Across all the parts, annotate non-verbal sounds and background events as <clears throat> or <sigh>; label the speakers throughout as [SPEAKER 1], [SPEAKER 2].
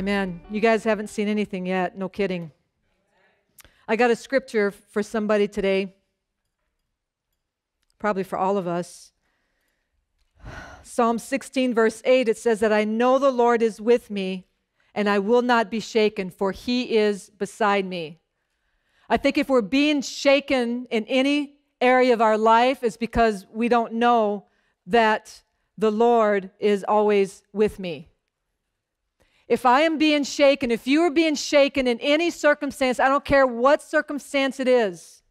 [SPEAKER 1] Amen. You guys haven't seen anything yet. No kidding. I got a scripture for somebody today, probably for all of us. Psalm 16, verse 8, it says that I know the Lord is with me and I will not be shaken, for he is beside me. I think if we're being shaken in any area of our life, it's because we don't know that the Lord is always with me. If I am being shaken, if you are being shaken in any circumstance, I don't care what circumstance it is,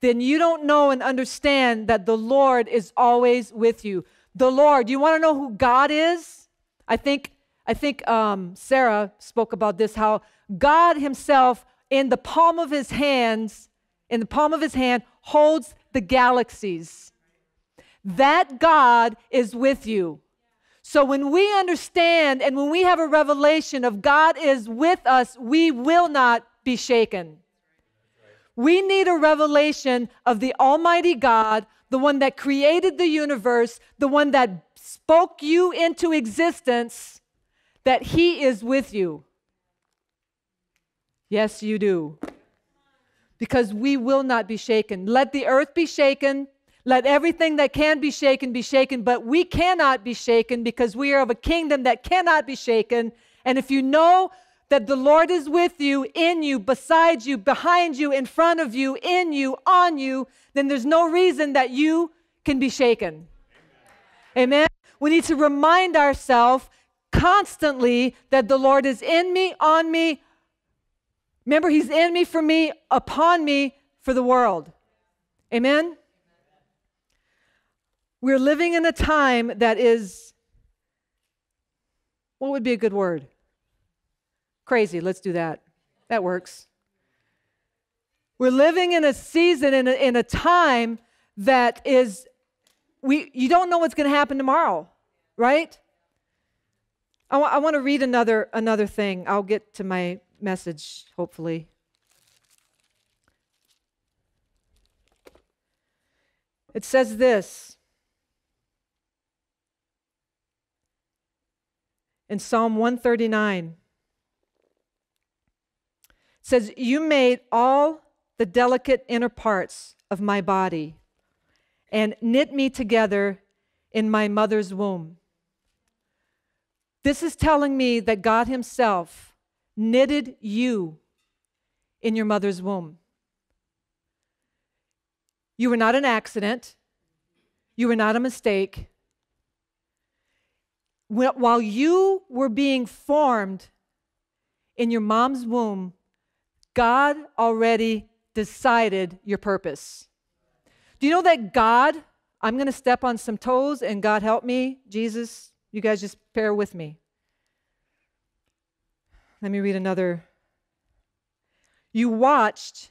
[SPEAKER 1] then you don't know and understand that the Lord is always with you. The Lord, you want to know who God is? I think I think um, Sarah spoke about this how God Himself, in the palm of His hands, in the palm of His hand, holds the galaxies. That God is with you. So when we understand and when we have a revelation of God is with us, we will not be shaken. We need a revelation of the Almighty God, the one that created the universe, the one that spoke you into existence, that He is with you. Yes, you do. Because we will not be shaken. Let the earth be shaken, let everything that can be shaken be shaken, but we cannot be shaken because we are of a kingdom that cannot be shaken. And if you know that the Lord is with you, in you, beside you, behind you, in front of you, in you, on you, then there's no reason that you can be shaken. Amen. Amen? We need to remind ourselves constantly that the Lord is in me, on me. Remember, He's in me, for me, upon me, for the world. Amen? We're living in a time that is, what would be a good word? Crazy. Let's do that. That works. We're living in a season, in a, in a time that is, we, you don't know what's going to happen tomorrow, right? I, w- I want to read another, another thing. I'll get to my message, hopefully. It says this in Psalm 139. It says, You made all the delicate inner parts of my body and knit me together in my mother's womb. This is telling me that God Himself knitted you in your mother's womb. You were not an accident. You were not a mistake while you were being formed in your mom's womb, God already decided your purpose. Do you know that God, I'm going to step on some toes and God help me, Jesus, you guys just bear with me. Let me read another. You watched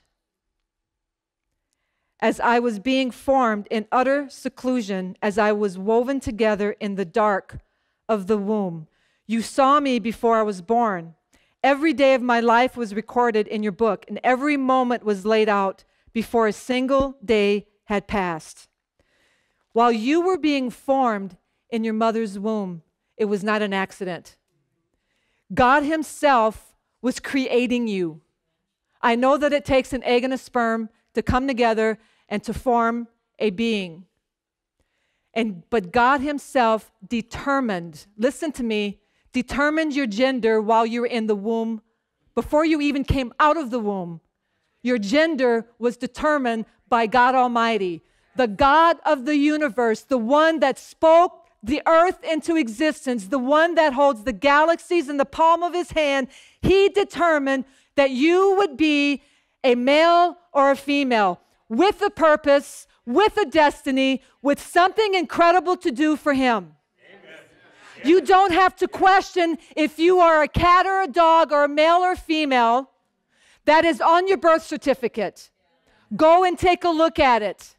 [SPEAKER 1] as I was being formed in utter seclusion, as I was woven together in the dark of the womb. You saw me before I was born. Every day of my life was recorded in your book, and every moment was laid out before a single day had passed. While you were being formed in your mother's womb, it was not an accident. God Himself was creating you. I know that it takes an egg and a sperm to come together and to form a being. And but God himself determined, listen to me, determined your gender while you were in the womb before you even came out of the womb. Your gender was determined by God Almighty, the God of the universe, the one that spoke the earth into existence, the one that holds the galaxies in the palm of his hand. He determined that you would be a male or a female with a purpose, with a destiny, with something incredible to do for Him. You don't have to question if you are a cat or a dog or a male or female. That is on your birth certificate. Go and take a look at it.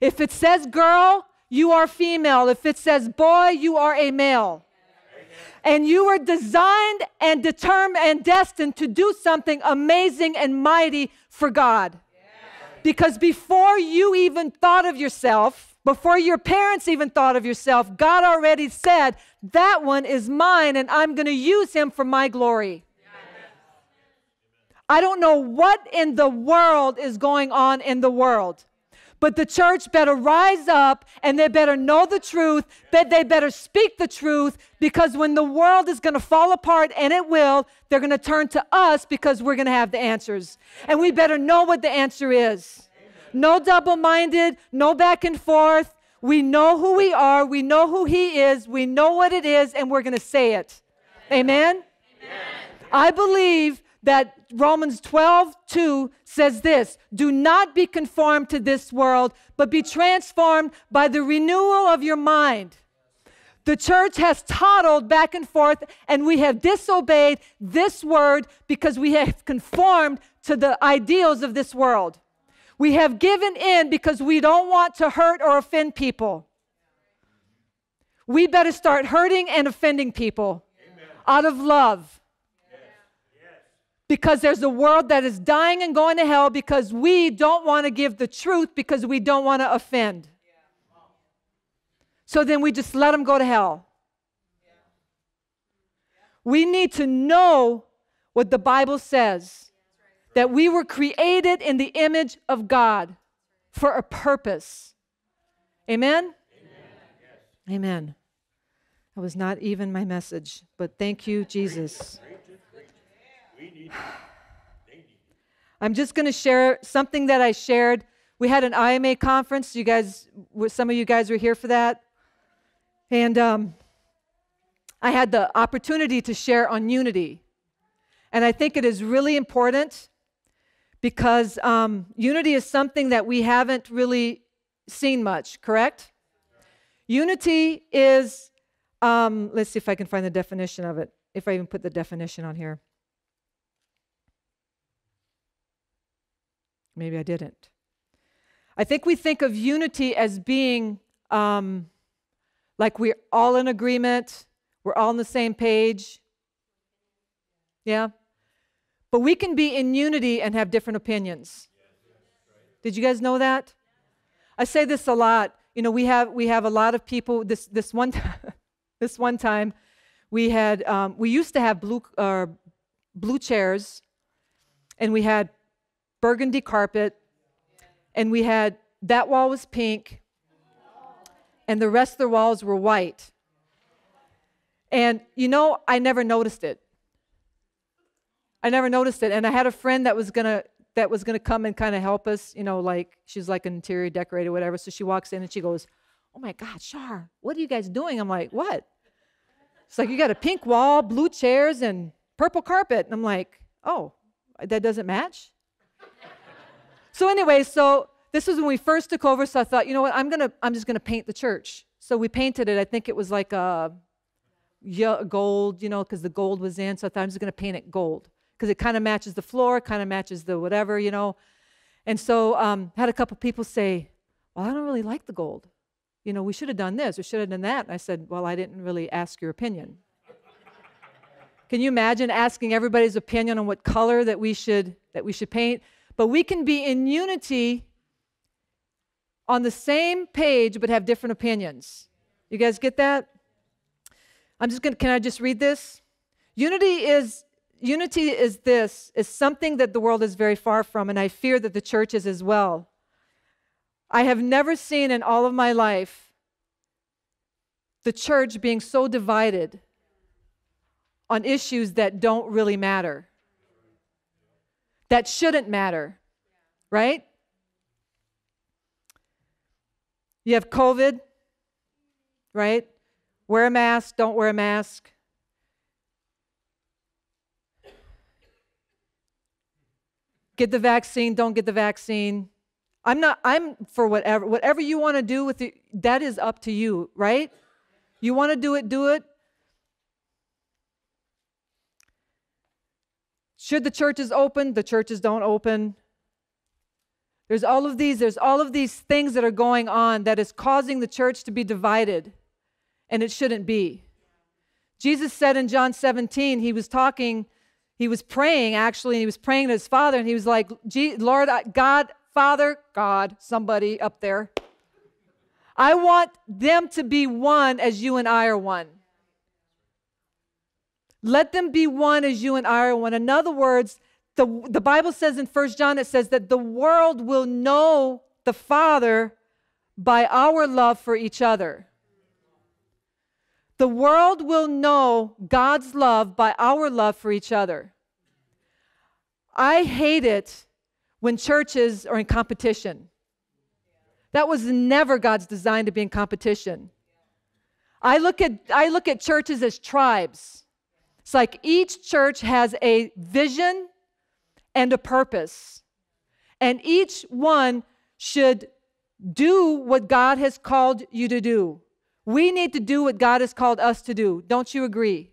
[SPEAKER 1] If it says girl, you are female. If it says boy, you are a male. And you were designed and determined and destined to do something amazing and mighty for God. Because before you even thought of yourself, Before your parents even thought of yourself, God already said, That one is mine, and I'm going to use him for my glory. I don't know what in the world is going on in the world. But the church better rise up and they better know the truth, but they better speak the truth because when the world is going to fall apart, and it will, they're going to turn to us because we're going to have the answers. And we better know what the answer is. No double minded, no back and forth. We know who we are, we know who He is, we know what it is, and we're going to say it. Amen? Amen? I believe that Romans 12, 2 says this Do not be conformed to this world, but be transformed by the renewal of your mind. The church has toddled back and forth, and we have disobeyed this word because we have conformed to the ideals of this world. We have given in because we don't want to hurt or offend people. We better start hurting and offending people Amen. out of love because there's a world that is dying and going to hell because we don't want to give the truth because we don't want to offend. So then we just let them go to hell. We need to know what the Bible says that we were created in the image of God for a purpose. Amen? Amen. Amen. That was not even my message, but thank you, Jesus. I'm just going to share something that I shared. We had an IMA conference. You guys, some of you guys were here for that. And um, I had the opportunity to share on unity. And I think it is really important because um, unity is something that we haven't really seen much, correct? Unity is, um, let's see if I can find the definition of it, if I even put the definition on here. Maybe I didn't. I think we think of unity as being um, like we're all in agreement, we're all on the same page. Yeah? But we can be in unity and have different opinions. Did you guys know that? I say this a lot. You know, we have we have a lot of people. This this one <laughs> this one time, we had um, we used to have blue uh, blue chairs, and we had burgundy carpet, and we had that wall was pink, and the rest of the walls were white. And you know, I never noticed it. I never noticed it. And I had a friend that was gonna that was gonna come and kind of help us, you know, like she's like an interior decorator, whatever. So she walks in and she goes, Oh my God, Char, what are you guys doing? I'm like, What? It's like you got a pink wall, blue chairs, and purple carpet. And I'm like, Oh, that doesn't match? So anyway, so this was when we first took over. So I thought, you know what? I'm gonna, I'm just gonna paint the church. So we painted it. I think it was like a gold, you know, because the gold was in. So I thought I'm just gonna paint it gold because it kind of matches the floor, kind of matches the whatever, you know. And so um, had a couple people say, "Well, I don't really like the gold. You know, we should have done this. We should have done that." And I said, "Well, I didn't really ask your opinion." Can you imagine asking everybody's opinion on what color that we should that we should paint? But we can be in unity on the same page but have different opinions. You guys get that? I'm just going to can I just read this? Unity is unity is this is something that the world is very far from and I fear that the church is as well. I have never seen in all of my life the church being so divided on issues that don't really matter that shouldn't matter, right? You have COVID, right? Wear a mask, don't wear a mask. Get the vaccine, don't get the vaccine. I'm not, I'm for whatever, whatever you want to do with it, that is up to you, right? You want to do it, do it. Should the churches open? The churches don't open. There's all of these, there's all of these things that are going on that is causing the church to be divided, and it shouldn't be. Jesus said in John 17, he was talking, he was praying actually, and he was praying to his father, and he was like, Lord God, Father, God, somebody up there, I want them to be one as you and I are one. Let them be one as you and I are one. In other words, the, the Bible says in First John, it says that the world will know the Father by our love for each other. The world will know God's love by our love for each other. I hate it when churches are in competition. That was never God's design to be in competition. I look at, I look at churches as tribes. It's like each church has a vision and a purpose, and each one should do what God has called you to do. We need to do what God has called us to do. Don't you agree?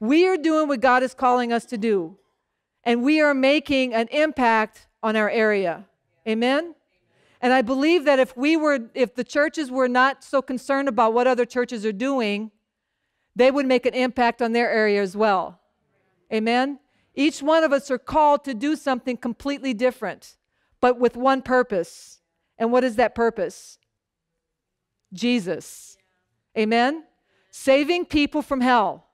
[SPEAKER 1] We are doing what God is calling us to do, and we are making an impact on our area. Amen? And I believe that if we were, if the churches were not so concerned about what other churches are doing, they would make an impact on their area as well. Amen? Each one of us are called to do something completely different, but with one purpose. And what is that purpose? Jesus. Amen? Saving people from hell.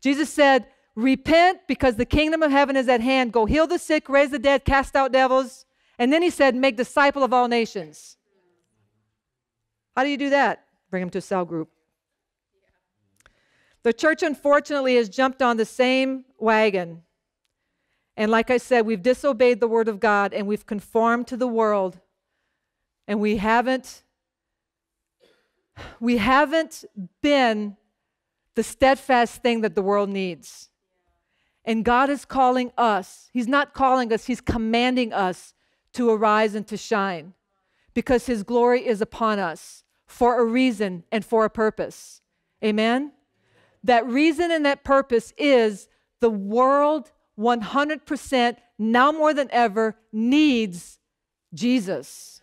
[SPEAKER 1] Jesus said, Repent because the kingdom of heaven is at hand. Go heal the sick, raise the dead, cast out devils. And then he said, Make disciple of all nations. How do you do that? Bring them to a cell group. The church, unfortunately, has jumped on the same wagon. And like I said, we've disobeyed the word of God and we've conformed to the world. And we haven't we haven't been the steadfast thing that the world needs. And God is calling us. He's not calling us, He's commanding us to arise and to shine because His glory is upon us for a reason and for a purpose. Amen? That reason and that purpose is the world 100% now more than ever needs Jesus.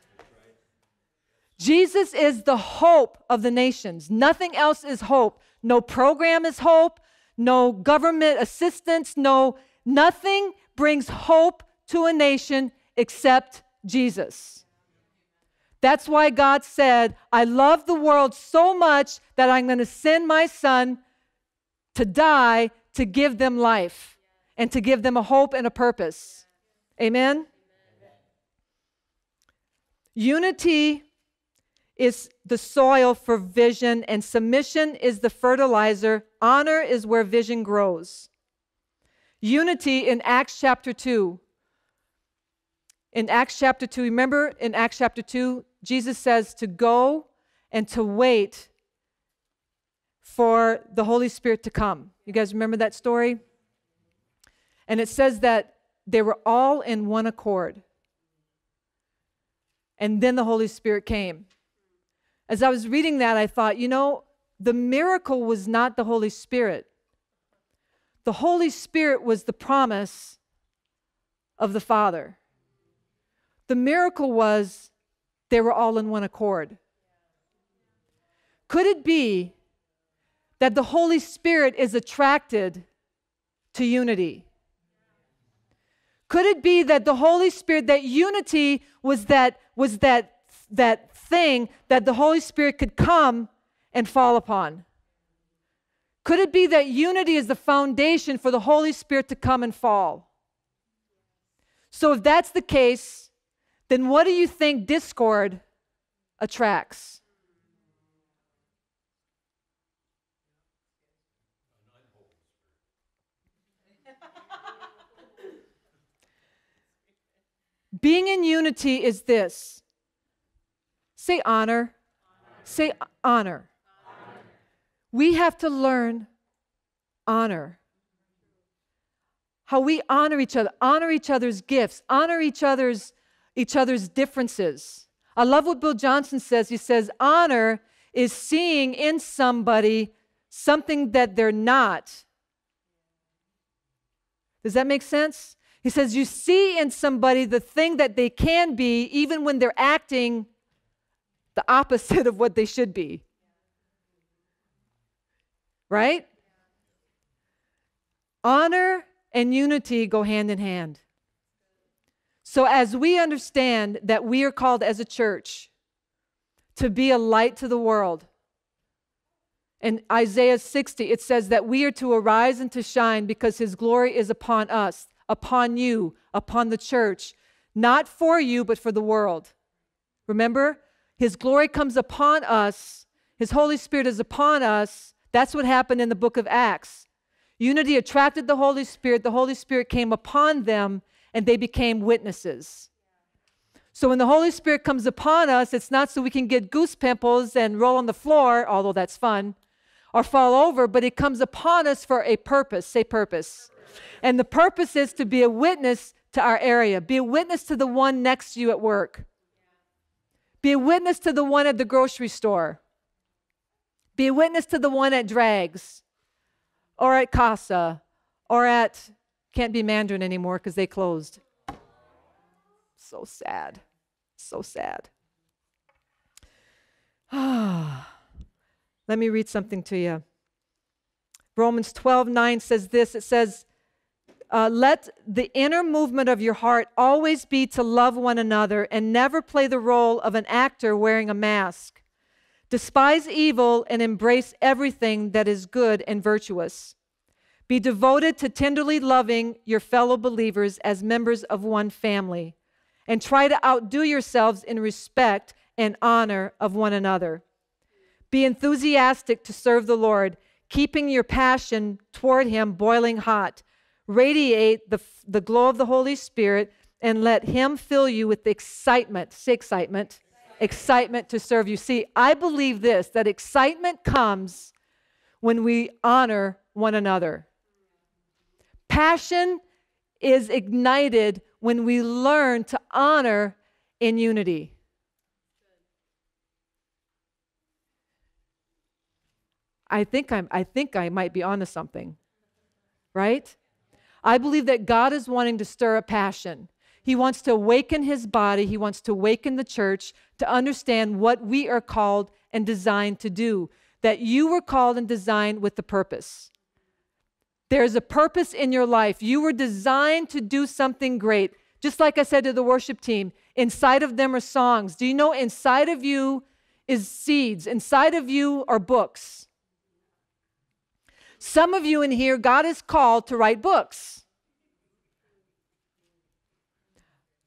[SPEAKER 1] Jesus is the hope of the nations. Nothing else is hope. No program is hope. No government assistance. No, nothing brings hope to a nation except Jesus. That's why God said, I love the world so much that I'm going to send my son to die to give them life and to give them a hope and a purpose. Amen? Unity is the soil for vision, and submission is the fertilizer. Honor is where vision grows. Unity in Acts chapter 2. In Acts chapter 2, remember in Acts chapter 2, Jesus says to go and to wait for the Holy Spirit to come. You guys remember that story? And it says that they were all in one accord. And then the Holy Spirit came. As I was reading that, I thought, you know, the miracle was not the Holy Spirit. The Holy Spirit was the promise of the Father. The miracle was they were all in one accord. Could it be that the Holy Spirit is attracted to unity? Could it be that the Holy Spirit, that unity was that, was that, that thing that the Holy Spirit could come and fall upon? Could it be that unity is the foundation for the Holy Spirit to come and fall? So, if that's the case, then what do you think discord attracts? Being in unity is this. Say honor. honor. Say honor. honor. We have to learn honor. How we honor each other, honor each other's gifts, honor each other's each other's differences. I love what Bill Johnson says. He says honor is seeing in somebody something that they're not. Does that make sense? He says, You see in somebody the thing that they can be, even when they're acting the opposite of what they should be. Right? Honor and unity go hand in hand. So, as we understand that we are called as a church to be a light to the world. In Isaiah 60, it says that we are to arise and to shine because his glory is upon us, upon you, upon the church, not for you, but for the world. Remember, his glory comes upon us, his Holy Spirit is upon us. That's what happened in the book of Acts. Unity attracted the Holy Spirit, the Holy Spirit came upon them, and they became witnesses. So when the Holy Spirit comes upon us, it's not so we can get goose pimples and roll on the floor, although that's fun or fall over, but it comes upon us for a purpose. Say purpose. And the purpose is to be a witness to our area, be a witness to the one next to you at work, be a witness to the one at the grocery store, be a witness to the one at Drags or at Casa or at, can't be Mandarin anymore because they closed. So sad. So sad. Ah. <sighs> Let me read something to you. Romans 12 9 says this it says, uh, Let the inner movement of your heart always be to love one another and never play the role of an actor wearing a mask. Despise evil and embrace everything that is good and virtuous. Be devoted to tenderly loving your fellow believers as members of one family, and try to outdo yourselves in respect and honor of one another. Be enthusiastic to serve the Lord, keeping your passion toward Him boiling hot. Radiate the, the glow of the Holy Spirit and let Him fill you with excitement. Say excitement. Excitement to serve you. See, I believe this that excitement comes when we honor one another. Passion is ignited when we learn to honor in unity. I think I'm I think I might be onto something. Right? I believe that God is wanting to stir a passion. He wants to awaken his body, he wants to awaken the church to understand what we are called and designed to do. That you were called and designed with a purpose. There's a purpose in your life. You were designed to do something great. Just like I said to the worship team, inside of them are songs. Do you know inside of you is seeds? Inside of you are books. Some of you in here, God is called to write books.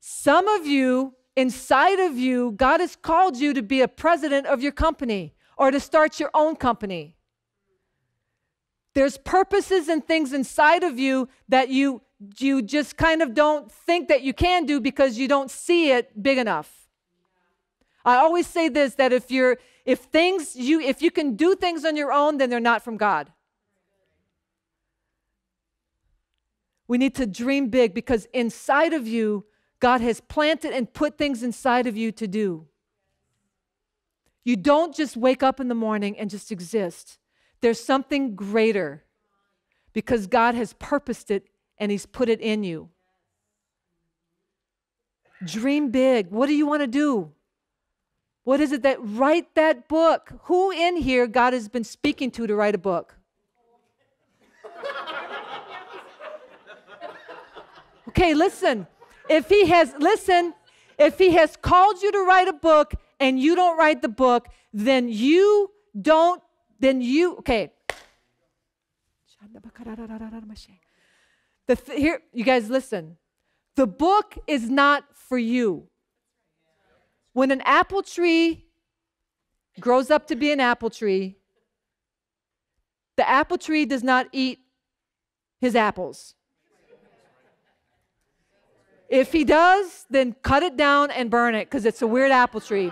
[SPEAKER 1] Some of you, inside of you, God has called you to be a president of your company or to start your own company. There's purposes and things inside of you that you you just kind of don't think that you can do because you don't see it big enough. I always say this that if you're if things you if you can do things on your own then they're not from God. We need to dream big because inside of you, God has planted and put things inside of you to do. You don't just wake up in the morning and just exist. There's something greater because God has purposed it and He's put it in you. Dream big. What do you want to do? What is it that write that book? Who in here God has been speaking to to write a book? Okay, listen. If he has, listen, if he has called you to write a book and you don't write the book, then you don't, then you, okay. The th- here, you guys listen. The book is not for you. When an apple tree grows up to be an apple tree, the apple tree does not eat his apples. If he does, then cut it down and burn it because it's a weird apple tree.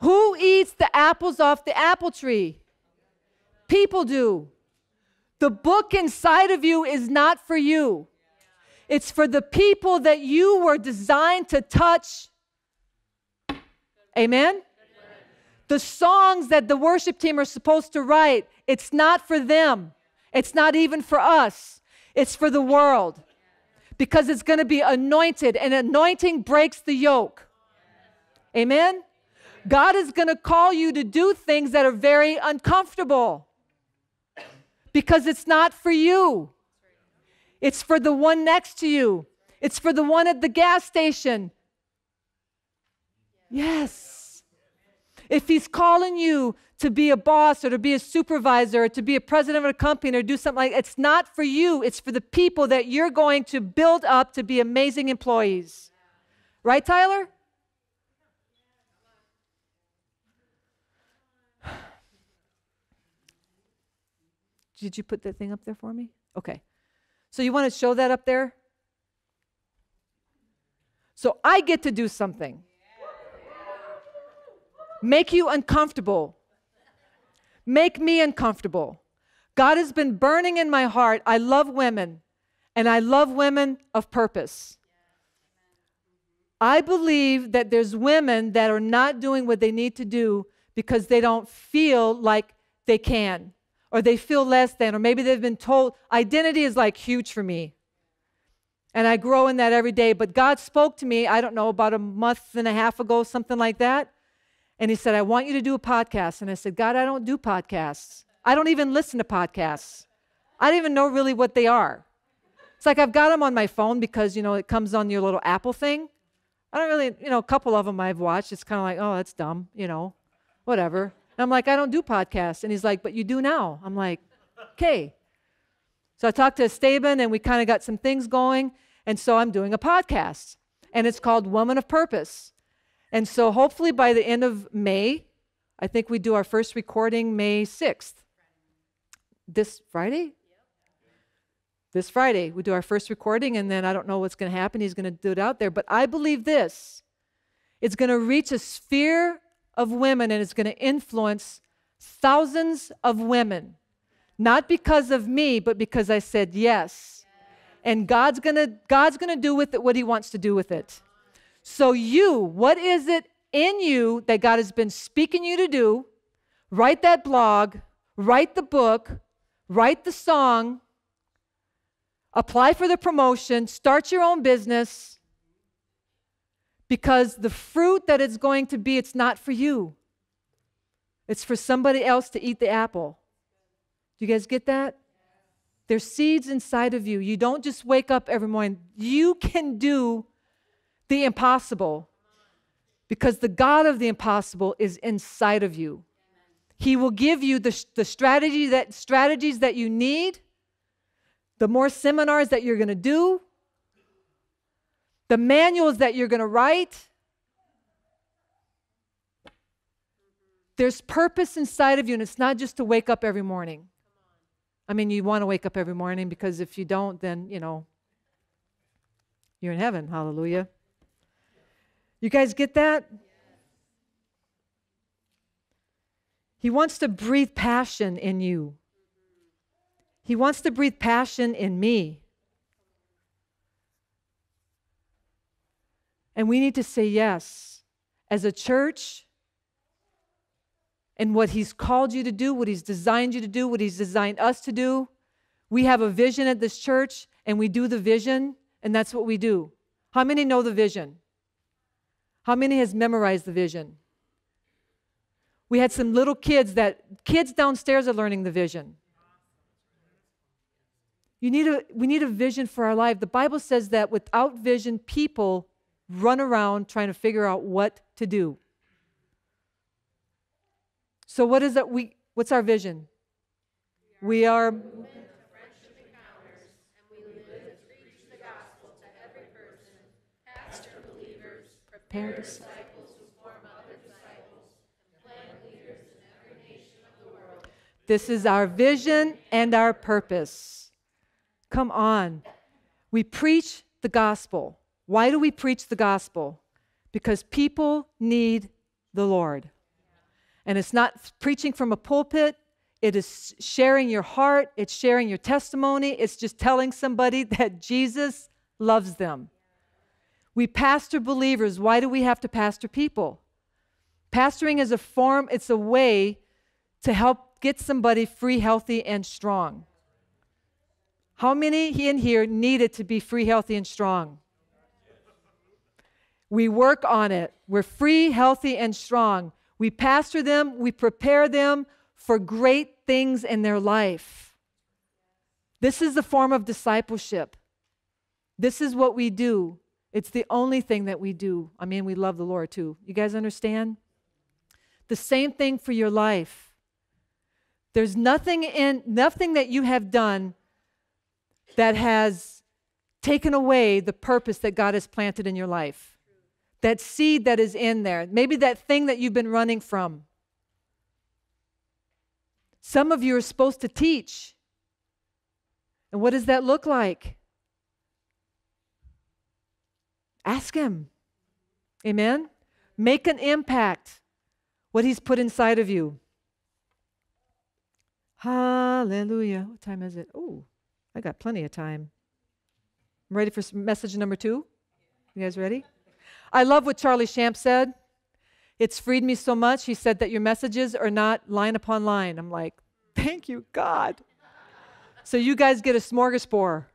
[SPEAKER 1] Who eats the apples off the apple tree? People do. The book inside of you is not for you. It's for the people that you were designed to touch. Amen? The songs that the worship team are supposed to write, it's not for them. It's not even for us. It's for the world because it's going to be anointed, and anointing breaks the yoke. Amen? God is going to call you to do things that are very uncomfortable because it's not for you. It's for the one next to you. It's for the one at the gas station. Yes. If He's calling you to be a boss or to be a supervisor or to be a president of a company or do something like it's not for you, it's for the people that you're going to build up to be amazing employees. Right, Tyler? Did you put that thing up there for me? Okay. So you want to show that up there? So I get to do something. Make you uncomfortable. Make me uncomfortable. God has been burning in my heart. I love women, and I love women of purpose. I believe that there's women that are not doing what they need to do because they don't feel like they can or they feel less than, or maybe they've been told identity is like huge for me. And I grow in that every day. But God spoke to me, I don't know, about a month and a half ago, something like that. And He said, I want you to do a podcast. And I said, God, I don't do podcasts. I don't even listen to podcasts. I don't even know really what they are. It's like I've got them on my phone because, you know, it comes on your little Apple thing. I don't really, you know, a couple of them I've watched. It's kind of like, oh, that's dumb, you know, whatever. And I'm like, I don't do podcasts. And he's like, but you do now. I'm like, okay. So I talked to Esteban and we kind of got some things going. And so I'm doing a podcast. And it's called Woman of Purpose. And so hopefully by the end of May, I think we do our first recording May 6th. This Friday? This Friday, we do our first recording, and then I don't know what's going to happen. He's going to do it out there. But I believe this it's going to reach a sphere of women and it's going to influence thousands of women. Not because of me, but because I said yes. And God's going to God's going to do with it what he wants to do with it. So you, what is it in you that God has been speaking you to do? Write that blog, write the book, write the song, apply for the promotion, start your own business because the fruit that it's going to be, it's not for you. It's for somebody else to eat the apple. Do you guys get that? There's seeds inside of you. You don't just wake up every morning. You can do the impossible because the God of the impossible is inside of you. He will give you the, the strategy that, strategies that you need, the more seminars that you're going to do, the manuals that you're going to write. There's purpose inside of you, and it's not just to wake up every morning. I mean, you want to wake up every morning because if you don't, then, you know, you're in heaven. Hallelujah. You guys get that? He wants to breathe passion in you. He wants to breathe passion in me. And we need to say yes as a church and what He's called you to do, what He's designed you to do, what He's designed us to do. We have a vision at this church and we do the vision, and that's what we do. How many know the vision? How many has memorized the vision? We had some little kids that kids downstairs are learning the vision. You need a, we need a vision for our life. The Bible says that without vision, people run around trying to figure out what to do. So what is that we what's our vision? We are prepare disciples form other disciples and plant leaders in every nation of the world. This is our vision and our purpose. Come on. We preach the gospel. Why do we preach the gospel? Because people need the Lord. And it's not preaching from a pulpit, it is sharing your heart, it's sharing your testimony, it's just telling somebody <laughs> that Jesus loves them. We pastor believers. Why do we have to pastor people? Pastoring is a form, it's a way to help get somebody free, healthy, and strong. How many in here needed to be free, healthy, and strong? We work on it. We're free, healthy, and strong. We pastor them, we prepare them for great things in their life. This is the form of discipleship. This is what we do. It's the only thing that we do. I mean, we love the Lord too. You guys understand? The same thing for your life. There's nothing in nothing that you have done that has taken away the purpose that God has planted in your life. That seed that is in there, maybe that thing that you've been running from. Some of you are supposed to teach. And what does that look like? Ask Him. Amen? Make an impact what He's put inside of you. Hallelujah. What time is it? Oh, I got plenty of time. I'm ready for message number two. You guys ready? I love what Charlie Shamp said. It's freed me so much. He said that your messages are not line upon line. I'm like, thank you, God. So you guys get a smorgasbord.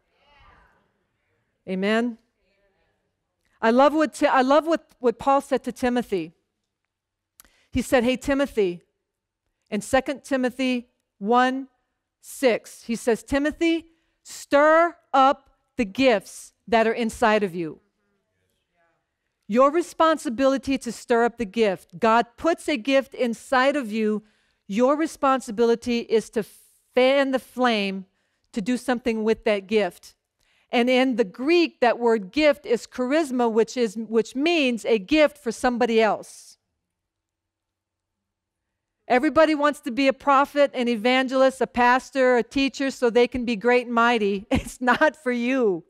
[SPEAKER 1] Amen. I love what, I love what, what Paul said to Timothy. He said, Hey, Timothy, in 2 Timothy 1 6, he says, Timothy, stir up the gifts that are inside of you. Your responsibility to stir up the gift. God puts a gift inside of you. Your responsibility is to fan the flame to do something with that gift. And in the Greek, that word gift is charisma, which, is, which means a gift for somebody else. Everybody wants to be a prophet, an evangelist, a pastor, a teacher, so they can be great and mighty. <laughs> It's not for you.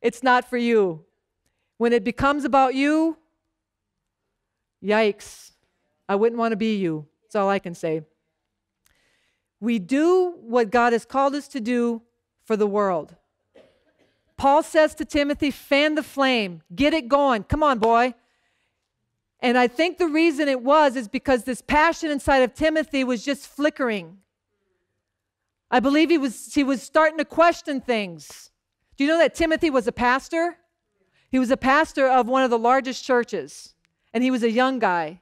[SPEAKER 1] It's not for you. When it becomes about you, yikes. I wouldn't want to be you. That's all I can say. We do what God has called us to do for the world. Paul says to Timothy, fan the flame, get it going. Come on, boy. And I think the reason it was is because this passion inside of Timothy was just flickering. I believe he was, he was starting to question things. Do you know that Timothy was a pastor? He was a pastor of one of the largest churches, and he was a young guy.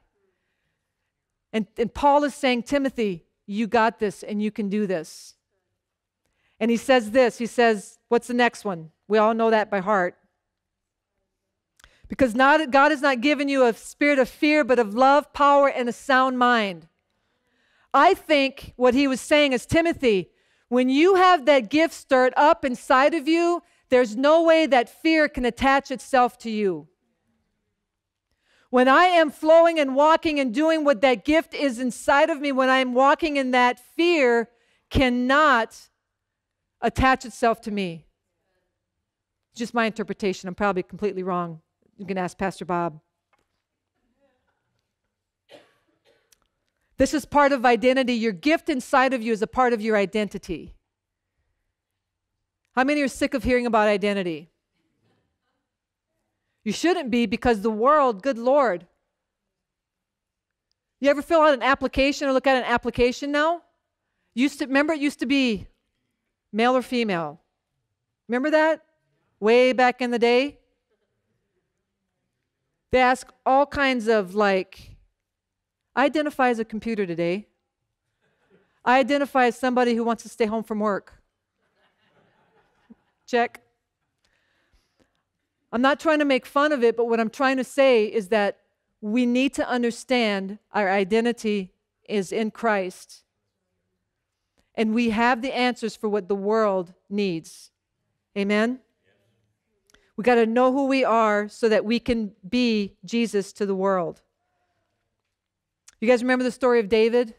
[SPEAKER 1] And, and Paul is saying, Timothy, you got this and you can do this. And he says this he says, What's the next one? We all know that by heart. Because not, God has not given you a spirit of fear, but of love, power, and a sound mind. I think what he was saying is Timothy, when you have that gift stirred up inside of you, there's no way that fear can attach itself to you. When I am flowing and walking and doing what that gift is inside of me, when I'm walking in that, fear cannot attach itself to me. Just my interpretation. I'm probably completely wrong. You can ask Pastor Bob. This is part of identity. Your gift inside of you is a part of your identity. How many are sick of hearing about identity? You shouldn't be because the world, good Lord. You ever fill out an application or look at an application now? Used to remember it used to be male or female. Remember that? Way back in the day? They ask all kinds of like, I identify as a computer today. I identify as somebody who wants to stay home from work. Check. I'm not trying to make fun of it, but what I'm trying to say is that we need to understand our identity is in Christ. And we have the answers for what the world needs. Amen? We got to know who we are so that we can be Jesus to the world. You guys remember the story of David?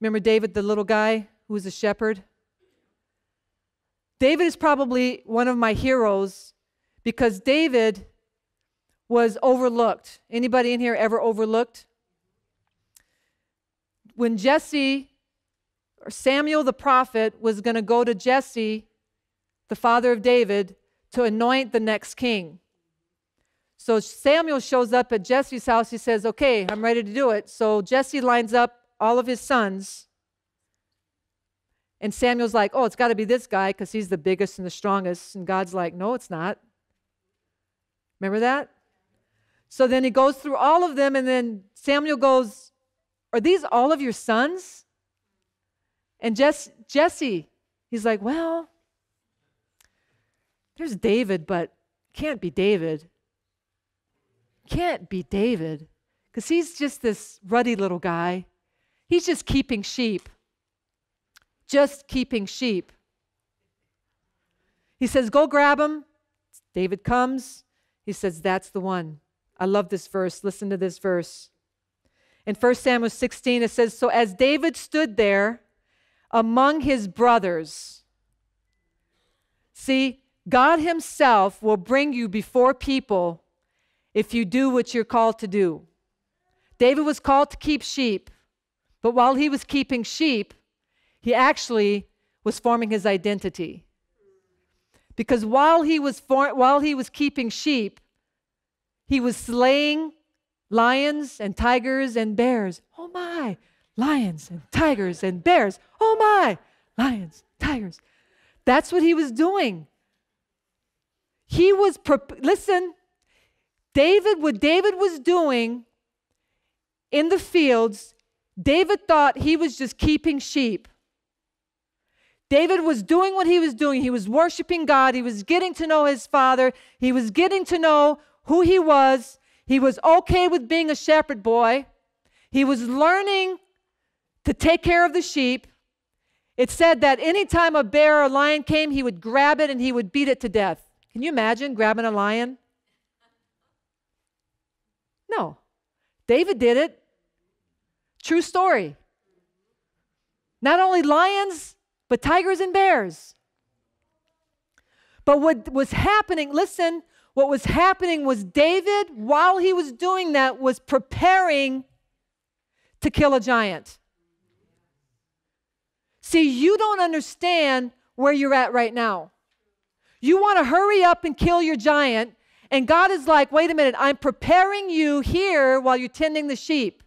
[SPEAKER 1] Remember David, the little guy who was a shepherd? David is probably one of my heroes because David was overlooked. Anybody in here ever overlooked? When Jesse Samuel the prophet was going to go to Jesse, the father of David, to anoint the next king. So Samuel shows up at Jesse's house. He says, Okay, I'm ready to do it. So Jesse lines up all of his sons. And Samuel's like, Oh, it's got to be this guy because he's the biggest and the strongest. And God's like, No, it's not. Remember that? So then he goes through all of them, and then Samuel goes, Are these all of your sons? And Jess, Jesse, he's like, Well, there's David, but can't be David. can't be David because he's just this ruddy little guy. He's just keeping sheep. Just keeping sheep. He says, Go grab him. David comes. He says, That's the one. I love this verse. Listen to this verse. In 1 Samuel 16, it says, So as David stood there among his brothers, see, God Himself will bring you before people if you do what you're called to do. David was called to keep sheep, but while he was keeping sheep, he actually was forming his identity. Because while he was, for, while he was keeping sheep, he was slaying lions and tigers and bears. Oh my, lions and tigers and bears. Oh my, lions, tigers. That's what he was doing. He was, listen, David, what David was doing in the fields, David thought he was just keeping sheep. David was doing what he was doing. He was worshiping God. He was getting to know his father. He was getting to know who he was. He was okay with being a shepherd boy. He was learning to take care of the sheep. It said that anytime a bear or lion came, he would grab it and he would beat it to death. Can you imagine grabbing a lion? No. David did it. True story. Not only lions, but tigers and bears. But what was happening, listen, what was happening was David, while he was doing that, was preparing to kill a giant. See, you don't understand where you're at right now. You want to hurry up and kill your giant, and God is like, wait a minute, I'm preparing you here while you're tending the sheep,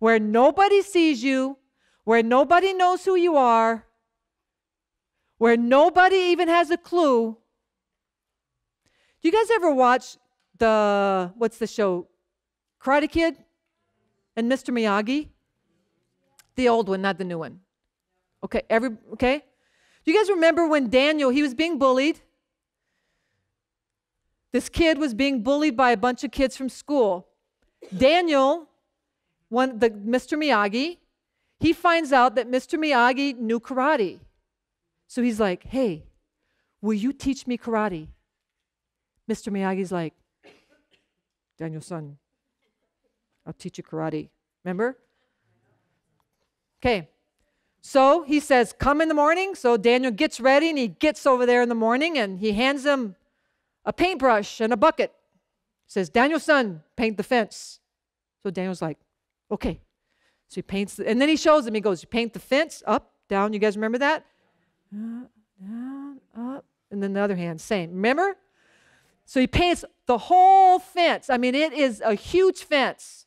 [SPEAKER 1] where nobody sees you, where nobody knows who you are, where nobody even has a clue do you guys ever watch the, what's the show? Karate Kid and Mr. Miyagi? The old one, not the new one. Okay, every, okay? Do you guys remember when Daniel, he was being bullied? This kid was being bullied by a bunch of kids from school. Daniel, one, the Mr. Miyagi, he finds out that Mr. Miyagi knew karate. So he's like, hey, will you teach me karate? Mr. Miyagi's like, Daniel-san, I'll teach you karate. Remember? Okay. So he says, Come in the morning. So Daniel gets ready and he gets over there in the morning and he hands him a paintbrush and a bucket. Says, Daniel-san, paint the fence. So Daniel's like, Okay. So he paints, the, and then he shows him, he goes, You paint the fence up, down. You guys remember that? Down, up. And then the other hand, same. Remember? So he paints the whole fence. I mean, it is a huge fence.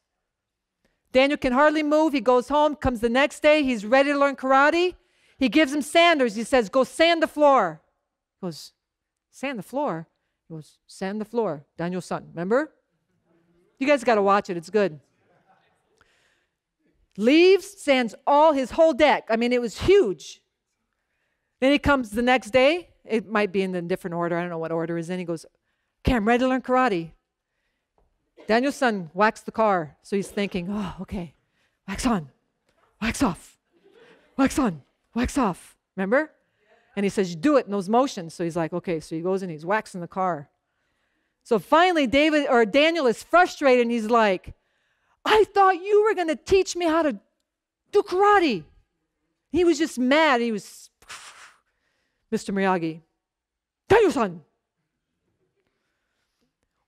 [SPEAKER 1] Daniel can hardly move. He goes home, comes the next day. He's ready to learn karate. He gives him sanders. He says, Go sand the floor. He goes, Sand the floor? He goes, Sand the floor. Daniel's son. Remember? You guys got to watch it. It's good. Leaves, sands all his whole deck. I mean, it was huge. Then he comes the next day. It might be in a different order. I don't know what order is in. He goes, Okay, I'm ready to learn karate. Daniel's son waxed the car, so he's thinking, oh, okay, wax on, wax off, wax on, wax off. Remember? And he says, do it in those motions. So he's like, okay, so he goes and he's waxing the car. So finally, David or Daniel is frustrated and he's like, I thought you were going to teach me how to do karate. He was just mad. He was, <sighs> Mr. Miyagi, Daniel-san,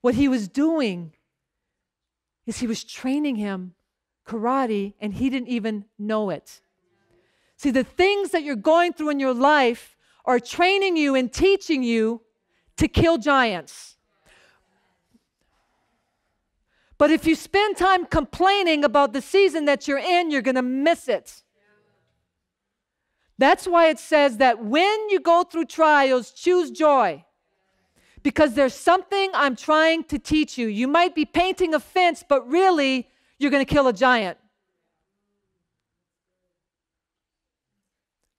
[SPEAKER 1] what he was doing is he was training him karate and he didn't even know it. See, the things that you're going through in your life are training you and teaching you to kill giants. But if you spend time complaining about the season that you're in, you're going to miss it. That's why it says that when you go through trials, choose joy because there's something I'm trying to teach you. You might be painting a fence, but really, you're going to kill a giant.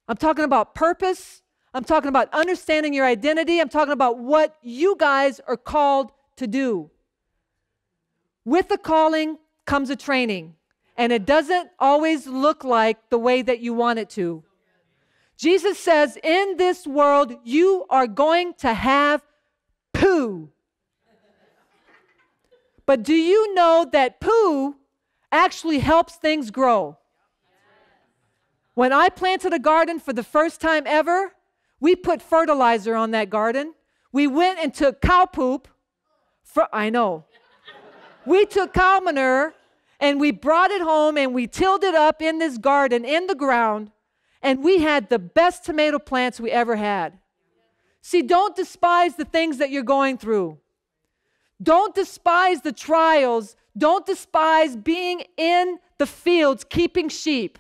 [SPEAKER 1] I'm talking about purpose. I'm talking about understanding your identity. I'm talking about what you guys are called to do. With a calling comes a training, and it doesn't always look like the way that you want it to. Jesus says, In this world, you are going to have poo. But do you know that poo actually helps things grow? When I planted a garden for the first time ever, we put fertilizer on that garden. We went and took cow poop. For, I know. we took cow manure and we brought it home and we tilled it up in this garden in the ground and we had the best tomato plants we ever had. See, don't despise the things that you're going through. Don't despise the trials. Don't despise being in the fields keeping sheep.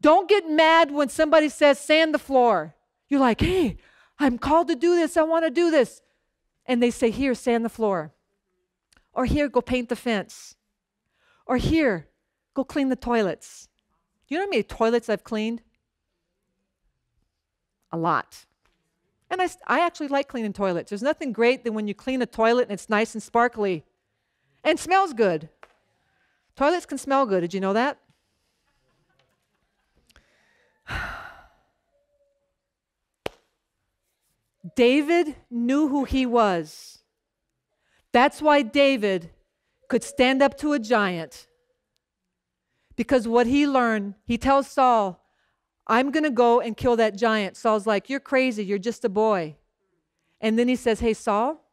[SPEAKER 1] Don't get mad when somebody says, sand the floor. You're like, hey, I'm called to do this. I want to do this. And they say, here, sand the floor. Or here, go paint the fence. Or here, go clean the toilets. You know how many toilets I've cleaned? A lot. And I, I actually like cleaning toilets. There's nothing great than when you clean a toilet and it's nice and sparkly and smells good. Toilets can smell good. Did you know that? <sighs> David knew who he was. That's why David could stand up to a giant because what he learned, he tells Saul, I'm going to go and kill that giant. Saul's like, You're crazy. You're just a boy. And then he says, Hey, Saul,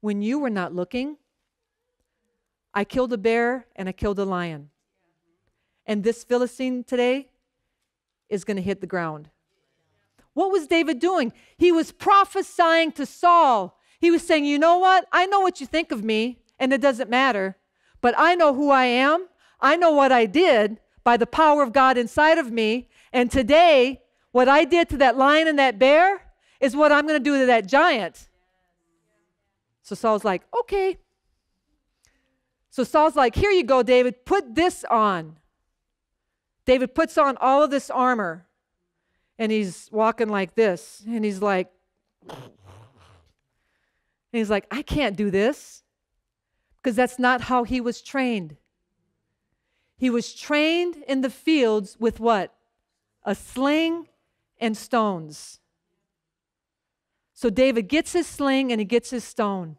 [SPEAKER 1] when you were not looking, I killed a bear and I killed a lion. And this Philistine today is going to hit the ground. What was David doing? He was prophesying to Saul. He was saying, You know what? I know what you think of me, and it doesn't matter, but I know who I am, I know what I did by the power of God inside of me. And today, what I did to that lion and that bear is what I'm going to do to that giant. So Saul's like, okay. So Saul's like, here you go, David, put this on. David puts on all of this armor and he's walking like this. And he's like, and he's like, I can't do this because that's not how he was trained. He was trained in the fields with what? A sling and stones. So David gets his sling and he gets his stone.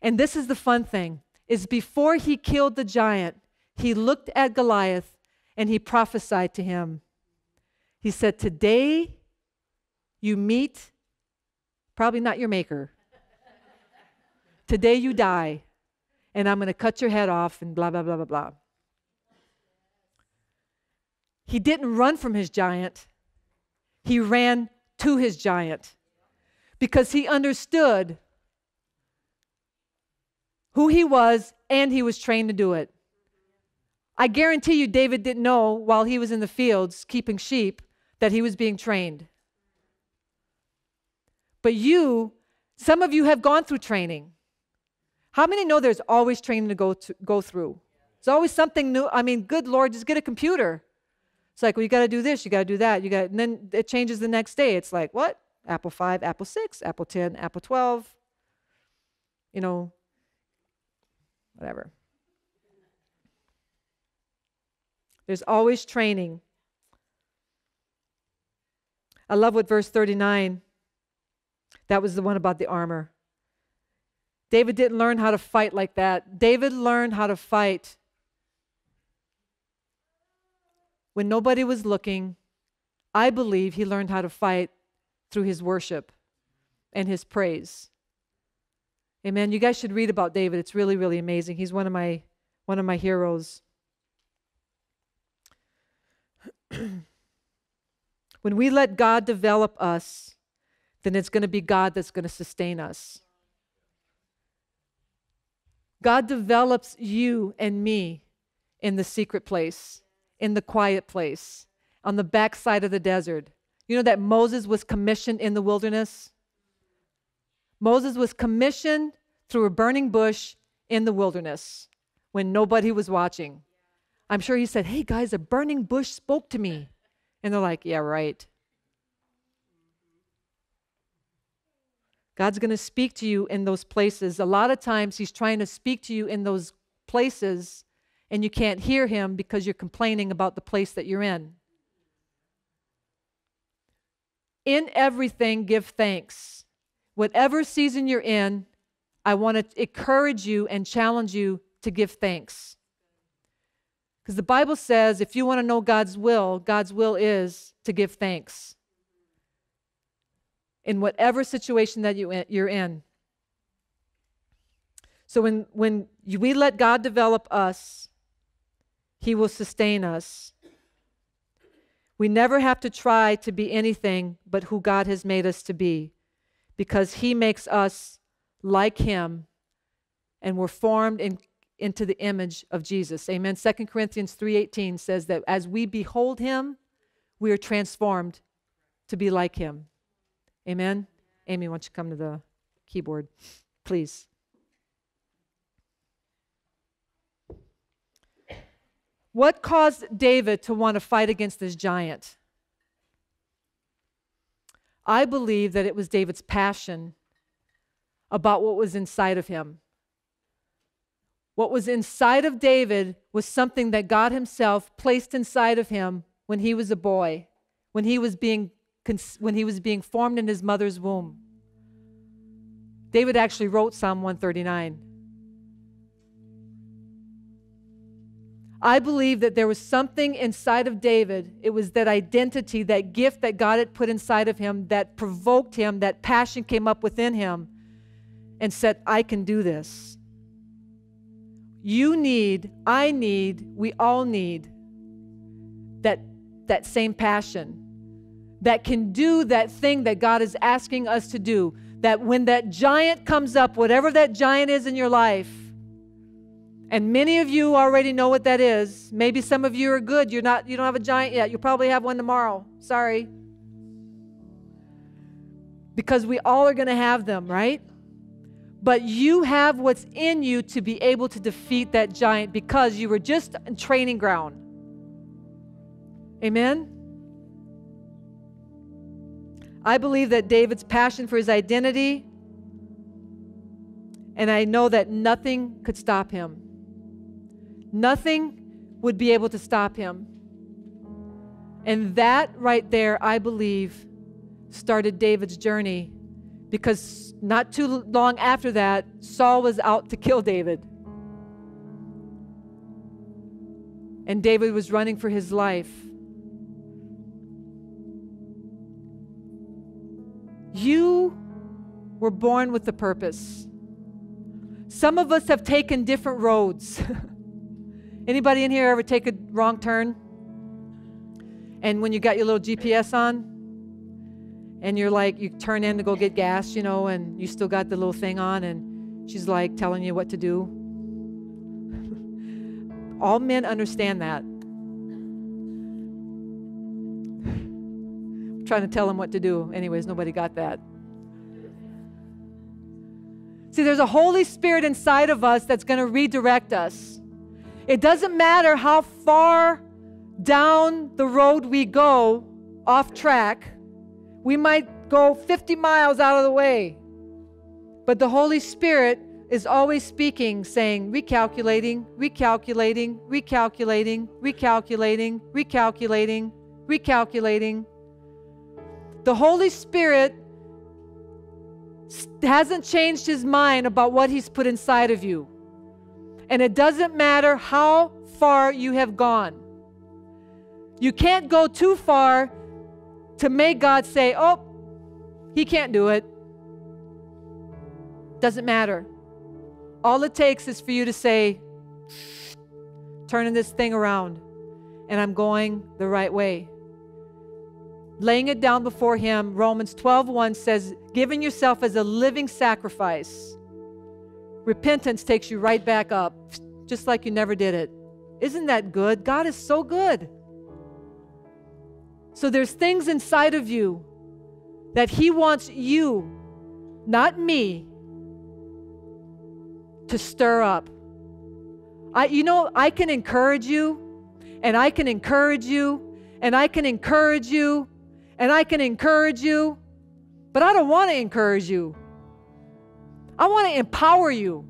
[SPEAKER 1] And this is the fun thing is before he killed the giant, he looked at Goliath and he prophesied to him. He said, "Today you meet probably not your maker. Today you die, and I'm going to cut your head off and blah blah blah blah blah." He didn't run from his giant, he ran to his giant because he understood who he was and he was trained to do it. I guarantee you, David didn't know while he was in the fields keeping sheep that he was being trained. But you, some of you have gone through training. How many know there's always training to go, to, go through? There's always something new. I mean, good Lord, just get a computer. It's like, well, you got to do this, you got to do that, you got, and then it changes the next day. It's like, what? Apple 5, Apple 6, Apple 10, Apple 12, you know, whatever. There's always training. I love what verse 39, that was the one about the armor. David didn't learn how to fight like that. David learned how to fight when nobody was looking, I believe he learned how to fight through his worship and his praise. Amen. You guys should read about David. It's really, really amazing. He's one of my one of my heroes. <clears throat> when we let God develop us, then it's going to be God that's going to sustain us. God develops you and me in the secret place in the quiet place on the backside of the desert. You know that Moses was commissioned in the wilderness? Moses was commissioned through a burning bush in the wilderness when nobody was watching. I'm sure he said, Hey guys, a burning bush spoke to me. And they're like, Yeah, right. God's going to speak to you in those places. A lot of times, He's trying to speak to you in those places, and you can't hear Him because you're complaining about the place that you're in. In everything, give thanks. Whatever season you're in, I want to encourage you and challenge you to give thanks. Because the Bible says if you want to know God's will, God's will is to give thanks in whatever situation that you, you're in. So when, when we let God develop us, He will sustain us. We never have to try to be anything but who God has made us to be because He makes us like Him and we're formed in, into the image of Jesus. Amen. 2 Corinthians 3:18 says that as we behold him, we are transformed to be like him. Amen. Amy, why don't you come to the keyboard, please? What caused David to want to fight against this giant? I believe that it was David's passion about what was inside of him. What was inside of David was something that God Himself placed inside of him when he was a boy, when he was being, when he was being formed in his mother's womb. David actually wrote Psalm 139. I believe that there was something inside of David. It was that identity, that gift that God had put inside of him that provoked him, that passion came up within him and said, I can do this. You need, I need, we all need that, that same passion that can do that thing that God is asking us to do. That when that giant comes up, whatever that giant is in your life, and many of you already know what that is. Maybe some of you are good. You're not you don't have a giant yet. You'll probably have one tomorrow. Sorry. Because we all are going to have them, right? but you have what's in you to be able to defeat that giant because you were just in training ground. Amen? I believe that David's passion for his identity, and I know that nothing could stop him. Nothing would be able to stop him. And that right there, I believe, started David's journey because not too long after that, Saul was out to kill David. And David was running for his life. You were born with a purpose. Some of us have taken different roads. <laughs> Anybody in here ever take a wrong turn? And when you got your little GPS on, and you're like, you turn in to go get gas, you know, and you still got the little thing on, and she's like telling you what to do. <laughs> All men understand that. I'm <sighs> trying to tell them what to do. Anyways, nobody got that. See, there's a Holy Spirit inside of us that's going to redirect us. It doesn't matter how far down the road we go off track we might go 50 miles out of the way, but the Holy Spirit is always speaking, saying, recalculating, recalculating, recalculating, recalculating, recalculating, recalculating. The Holy Spirit hasn't changed his mind about what he's put inside of you. And it doesn't matter how far you have gone. You can't go too far to make God say, oh, he can't do it. Doesn't matter. All it takes is for you to say, turning this thing around, and I'm going the right way. Laying it down before him, Romans 12:1 says, giving yourself as a living sacrifice. Repentance takes you right back up, just like you never did it. Isn't that good? God is so good. So there's things inside of you that He wants you, not me, to stir up. I, you know, I can encourage you, and I can encourage you, and I can encourage you, and I can encourage you, but I don't want to encourage you. I want to empower you.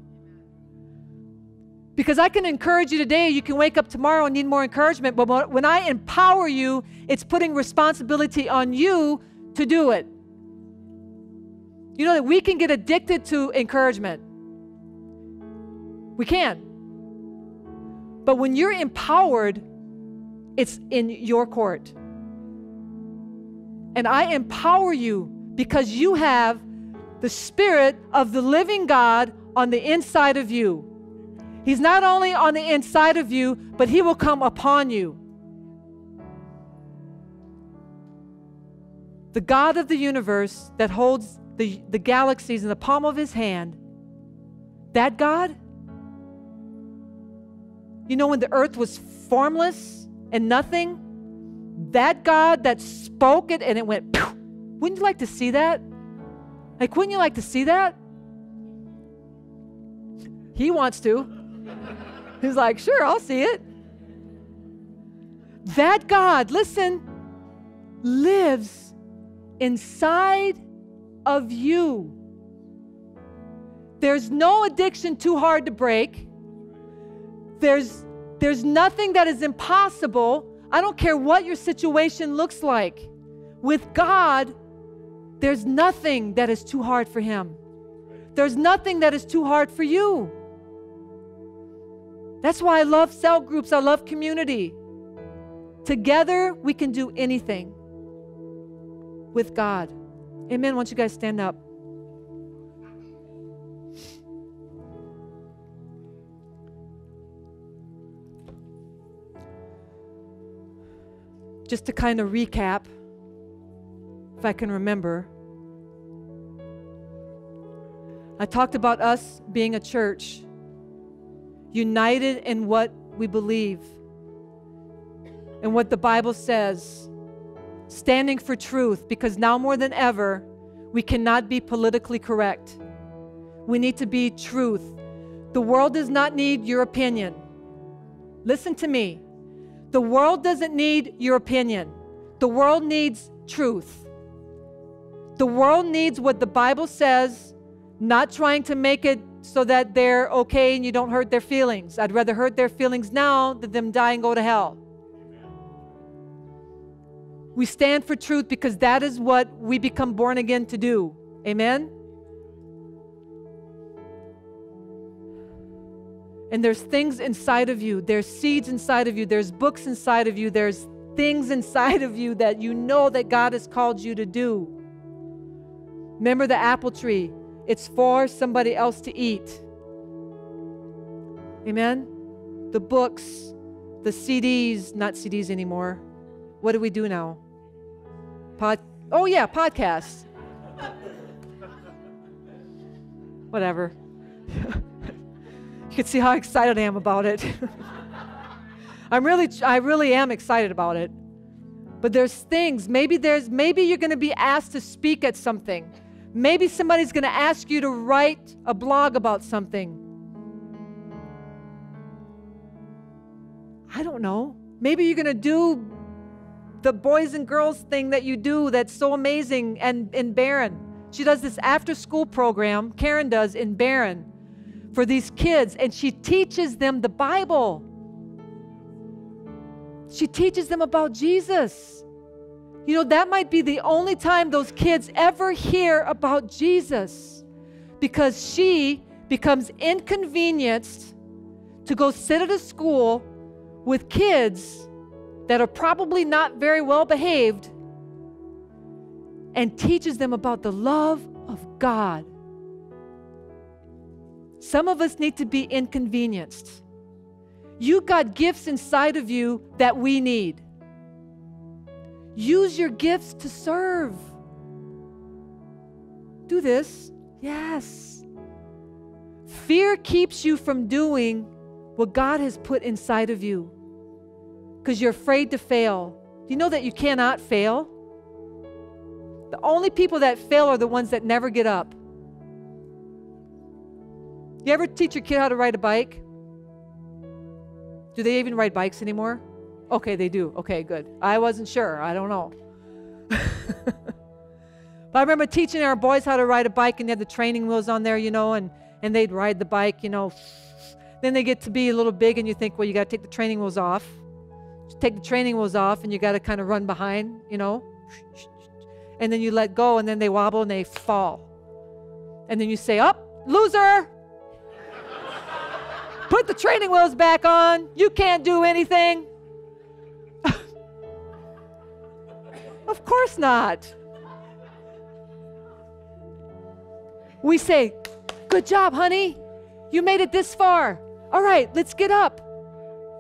[SPEAKER 1] Because I can encourage you today, you can wake up tomorrow and need more encouragement. But when I empower you, it's putting responsibility on you to do it. You know that we can get addicted to encouragement. We can. But when you're empowered, it's in your court. And I empower you because you have the Spirit of the living God on the inside of you. He's not only on the inside of you, but He will come upon you. The God of the universe that holds the, the galaxies in the palm of His hand, that God, you know, when the earth was formless and nothing, that God that spoke it and it went, wouldn't you like to see that? Like, wouldn't you like to see that? He wants to. He's like, sure, I'll see it. That God, listen, lives inside of you. There's no addiction too hard to break. There's, there's nothing that is impossible. I don't care what your situation looks like. With God, there's nothing that is too hard for Him. There's nothing that is too hard for you. That's why I love cell groups, I love community. Together, we can do anything with God. Amen. Why don't you guys stand up? Just to kind of recap, if I can remember, I talked about us being a church united in what we believe and what the Bible says, standing for truth, because now more than ever, we cannot be politically correct. We need to be truth. The world does not need your opinion. Listen to me. The world doesn't need your opinion. The world needs truth. The world needs what the Bible says, not trying to make it so that they're okay and you don't hurt their feelings. I'd rather hurt their feelings now than them die and go to hell. We stand for truth because that is what we become born again to do. Amen? And there's things inside of you, there's seeds inside of you, there's books inside of you, there's things <laughs> inside of you that you know that God has called you to do. Remember the apple tree. It's for somebody else to eat. Amen? The books, the CDs, not CDs anymore. What do we do now? Pod Oh yeah, podcasts. Whatever. <laughs> you can see how excited I am about it. <laughs> I'm really I really am excited about it. But there's things, maybe there's maybe you're going to be asked to speak at something. Maybe somebody's going to ask you to write a blog about something. I don't know. Maybe you're going to do the boys and girls thing that you do that's so amazing and in Barron. She does this after school program, Karen does in Barron, for these kids, and she teaches them the Bible. She teaches them about Jesus. You know, that might be the only time those kids ever hear about Jesus because she becomes inconvenienced to go sit at a school with kids that are probably not very well behaved and teaches them about the love of God. Some of us need to be inconvenienced. You got gifts inside of you that we need. Use your gifts to serve. Do this. Yes. Fear keeps you from doing what God has put inside of you because you're afraid to fail. Do you know that you cannot fail? The only people that fail are the ones that never get up. You ever teach your kid how to ride a bike? Do they even ride bikes anymore? Okay, they do. Okay, good. I wasn't sure. I don't know. <laughs> But I remember teaching our boys how to ride a bike, and they had the training wheels on there, you know, and, and they'd ride the bike, you know. Then they get to be a little big, and you think, well, you got to take the training wheels off. take the training wheels off, and you got to kind of run behind, you know. And then you let go, and then they wobble and they fall. And then you say, Up, oh, loser! Put the training wheels back on. You can't do anything. Of course not. We say, Good job, honey. You made it this far. All right, let's get up.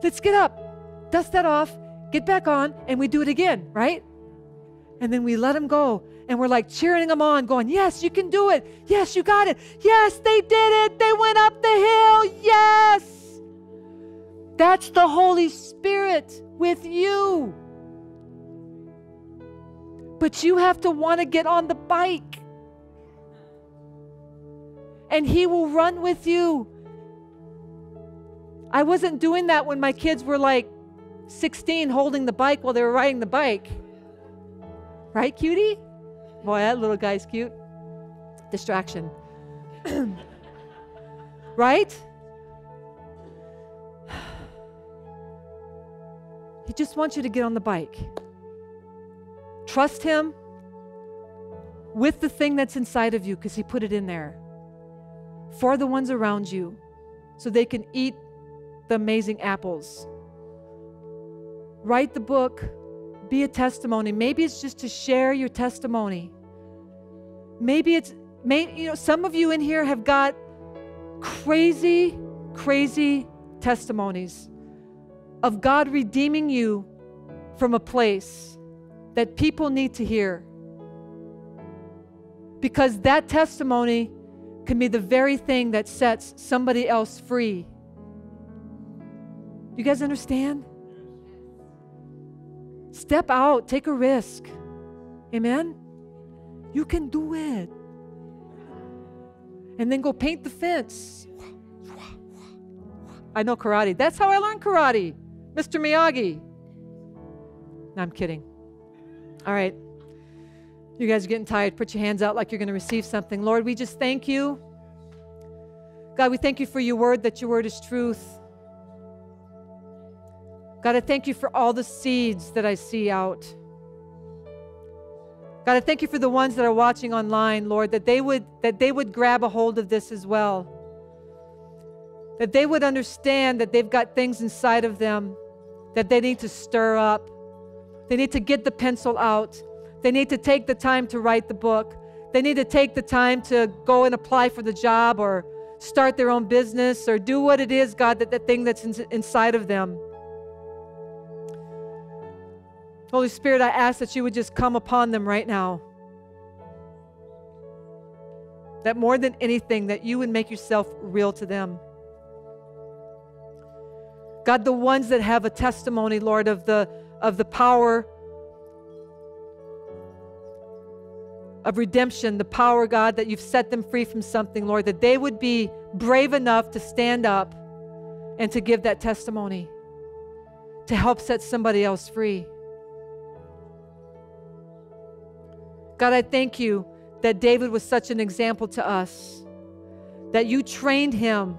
[SPEAKER 1] Let's get up. Dust that off, get back on, and we do it again, right? And then we let them go and we're like cheering them on, going, Yes, you can do it. Yes, you got it. Yes, they did it. They went up the hill. Yes. That's the Holy Spirit with you. But you have to want to get on the bike. And He will run with you. I wasn't doing that when my kids were like 16 holding the bike while they were riding the bike. Right, cutie? Boy, that little guy's cute. Distraction. <clears throat> right? <sighs> He just wants you to get on the bike. Trust Him with the thing that's inside of you because He put it in there for the ones around you so they can eat the amazing apples. Write the book be a testimony. Maybe it's just to share your testimony. Maybe it's, may, you know, some of you in here have got crazy, crazy testimonies of God redeeming you from a place that people need to hear. Because that testimony can be the very thing that sets somebody else free. You guys understand? Step out, take a risk. Amen? You can do it. And then go paint the fence. I know karate. That's how I learned karate. Mr. Miyagi. No, I'm kidding. All right. You guys are getting tired. Put your hands out like you're going to receive something. Lord, we just thank you. God, we thank you for your word, that your word is truth. God, I thank you for all the seeds that I see out. God, I thank you for the ones that are watching online, Lord, that they would that they would grab a hold of this as well. That they would understand that they've got things inside of them that they need to stir up. They need to get the pencil out. They need to take the time to write the book. They need to take the time to go and apply for the job or start their own business or do what it is, God, that the thing that's in, inside of them. Holy Spirit, I ask that you would just come upon them right now. That more than anything, that you would make yourself real to them. God, the ones that have a testimony, Lord, of the, of the power of redemption, the power, God, that you've set them free from something, Lord, that they would be brave enough to stand up and to give that testimony to help set somebody else free. God, I thank you that David was such an example to us, that you trained him,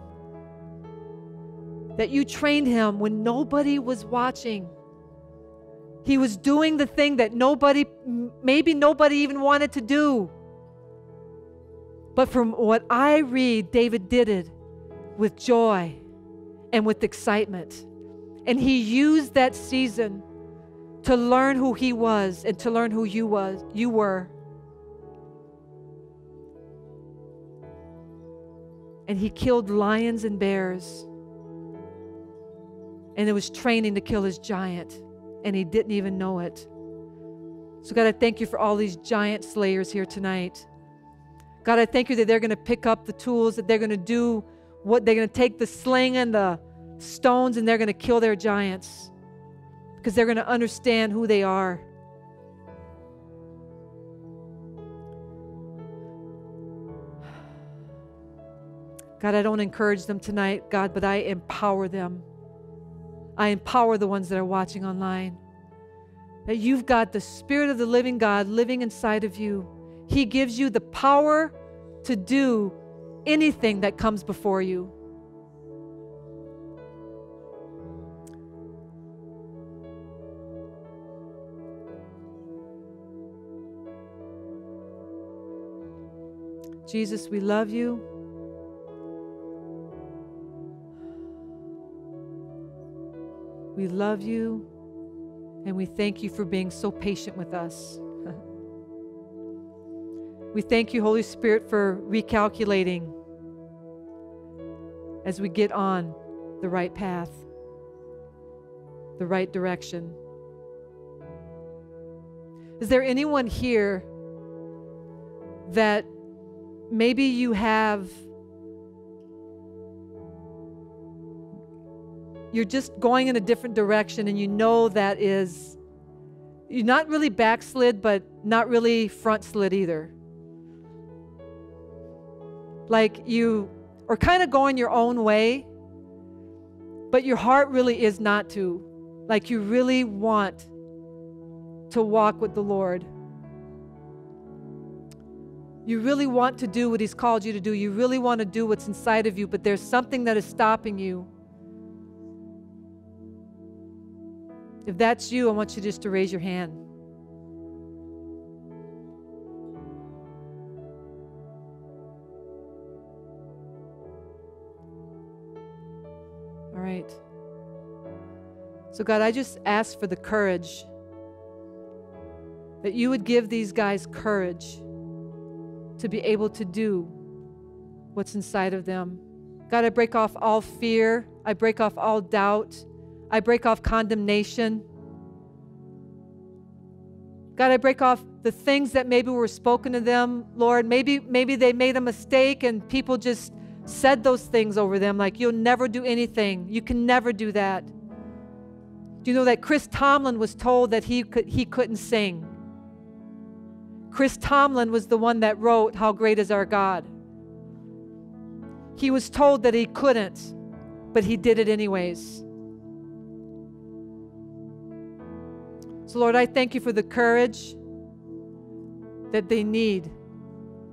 [SPEAKER 1] that you trained him when nobody was watching. He was doing the thing that nobody, maybe nobody even wanted to do. But from what I read, David did it with joy and with excitement. And he used that season to learn who he was and to learn who you was you were. And he killed lions and bears. And it was training to kill his giant, and he didn't even know it. So, God, I thank you for all these giant slayers here tonight. God, I thank you that they're going to pick up the tools, that they're going to do what they're going to take the sling and the stones and they're going to kill their giants because they're going to understand who they are. God, I don't encourage them tonight, God, but I empower them. I empower the ones that are watching online. That you've got the Spirit of the living God living inside of you. He gives you the power to do anything that comes before you. Jesus, we love you. We love you, and we thank you for being so patient with us. <laughs> we thank you, Holy Spirit, for recalculating as we get on the right path, the right direction. Is there anyone here that maybe you have you're just going in a different direction and you know that is you're not really backslid but not really front slid either like you are kind of going your own way but your heart really is not to like you really want to walk with the lord you really want to do what He's called you to do. You really want to do what's inside of you, but there's something that is stopping you. If that's you, I want you just to raise your hand. All right. So, God, I just ask for the courage that you would give these guys courage to be able to do what's inside of them. God, I break off all fear. I break off all doubt. I break off condemnation. God, I break off the things that maybe were spoken to them, Lord. Maybe, maybe they made a mistake and people just said those things over them, like, you'll never do anything. You can never do that. Do you know that Chris Tomlin was told that he, could, he couldn't sing? Chris Tomlin was the one that wrote, How Great is Our God. He was told that he couldn't, but he did it anyways. So, Lord, I thank you for the courage that they need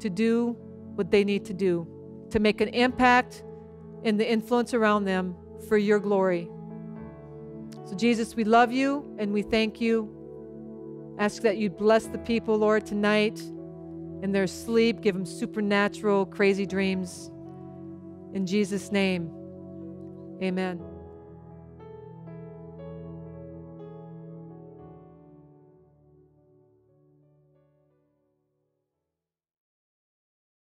[SPEAKER 1] to do what they need to do, to make an impact in the influence around them for your glory. So, Jesus, we love you and we thank you. Ask that you bless the people, Lord, tonight in their sleep. Give them supernatural, crazy dreams. In Jesus' name, amen.